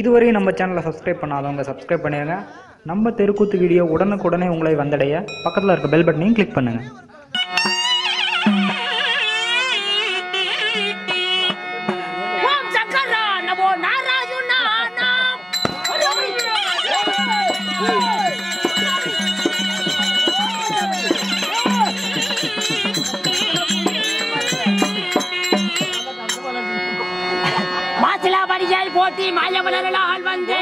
இதுவரையும் நம்ம சேனலை சப்ஸ்கிரைப் பண்ணாதவங்க சப்ஸ்கிரைப் பண்ணிடுங்க நம்ம தெருக்கூத்து வீடியோ உடனுக்குடனே உங்களை வந்தடைய. பக்கத்தில் இருக்க பெல் பட்டனையும் கிளிக் பண்ணுங்கள் போட்டி மாயமலர்களால் வந்து.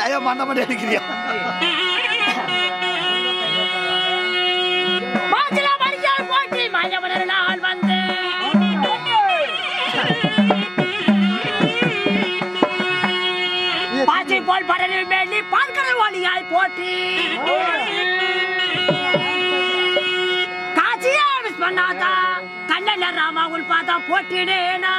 ஏன் மண்ட மண்ட அடிக்கிறியா? போட்டி மாயமலர்களால் வந்து. பாச்சை போல் படலில் வேண்டி பார்க்கிற ஒளியாய் போட்டி. காசியா விஸ்வநாதா கண்ணல ராமா உள் பார்த்தா போட்டிடேனா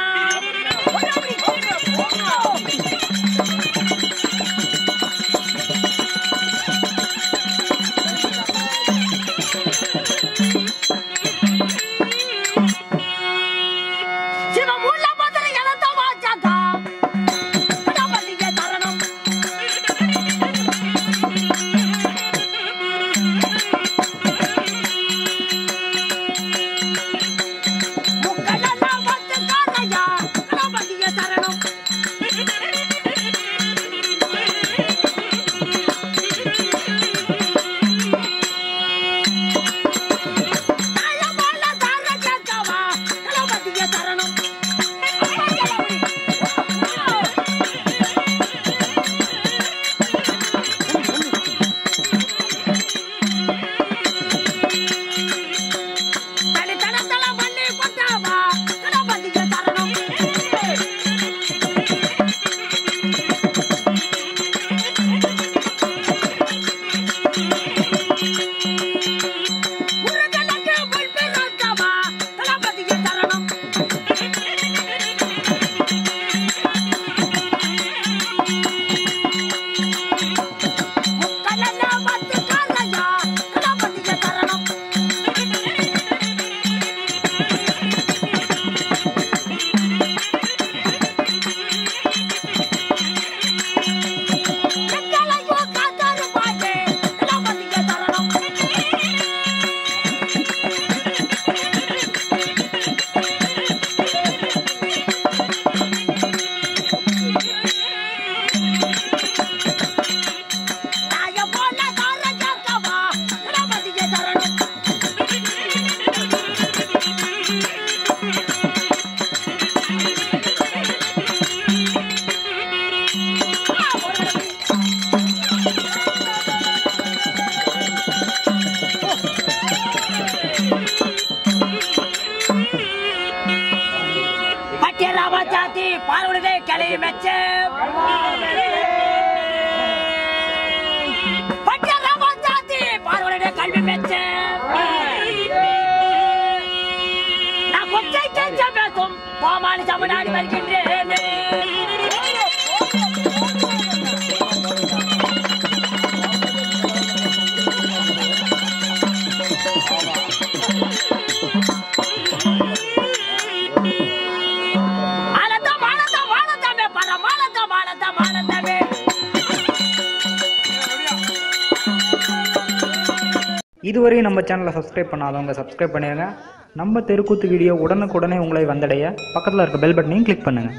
சாத்தி பார்வனுடைய கிளையை வச்சு பட்டியலாம கல்வி வச்சு நான் கொச்சை கேட்க பேசும் கோமாளி தமிழ்நாடு வருகின்றேன். இதுவரையும் நம்ம சேனலை சப்ஸ்கிரைப் பண்ணாதவங்க சப்ஸ்கிரைப் பண்ணிடுங்க நம்ம தெருக்கூத்து வீடியோ உடனுக்குடனே உங்களை வந்தடைய. பக்கத்தில் இருக்க பெல் பட்டனையும் கிளிக் பண்ணுங்கள்